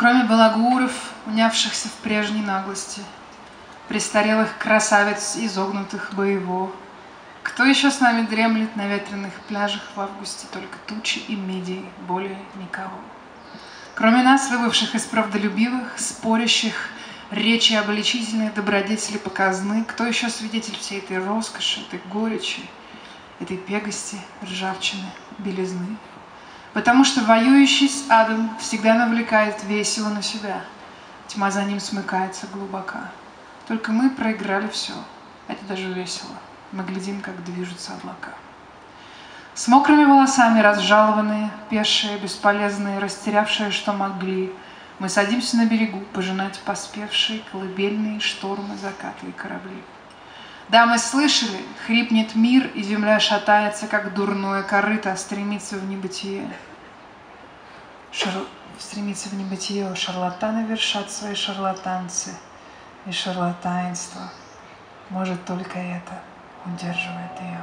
Кроме балагуров, унявшихся в прежней наглости, Престарелых красавиц, изогнутых боево, Кто еще с нами дремлет на ветреных пляжах в августе? Только тучи и мидии, более никого. Кроме нас, выбывших из правдолюбивых, спорящих, речи обличительные, добродетели показны, Кто еще свидетель всей этой роскоши, этой горечи, этой пегости, ржавчины, белизны? Потому что воюющий с адом всегда навлекает весело на себя. Тьма за ним смыкается глубока. Только мы проиграли все. Это даже весело. Мы глядим, как движутся облака. С мокрыми волосами разжалованные, пешие, бесполезные, растерявшие, что могли, мы садимся на берегу пожинать поспевшие колыбельные штормы, закаты и корабли. Да, мы слышали, хрипнет мир, и земля шатается, как дурное корыто, стремится в небытие. Шар... Стремится в небытие, шарлатаны вершат свои шарлатанцы, и шарлатанство. Может, только это удерживает ее.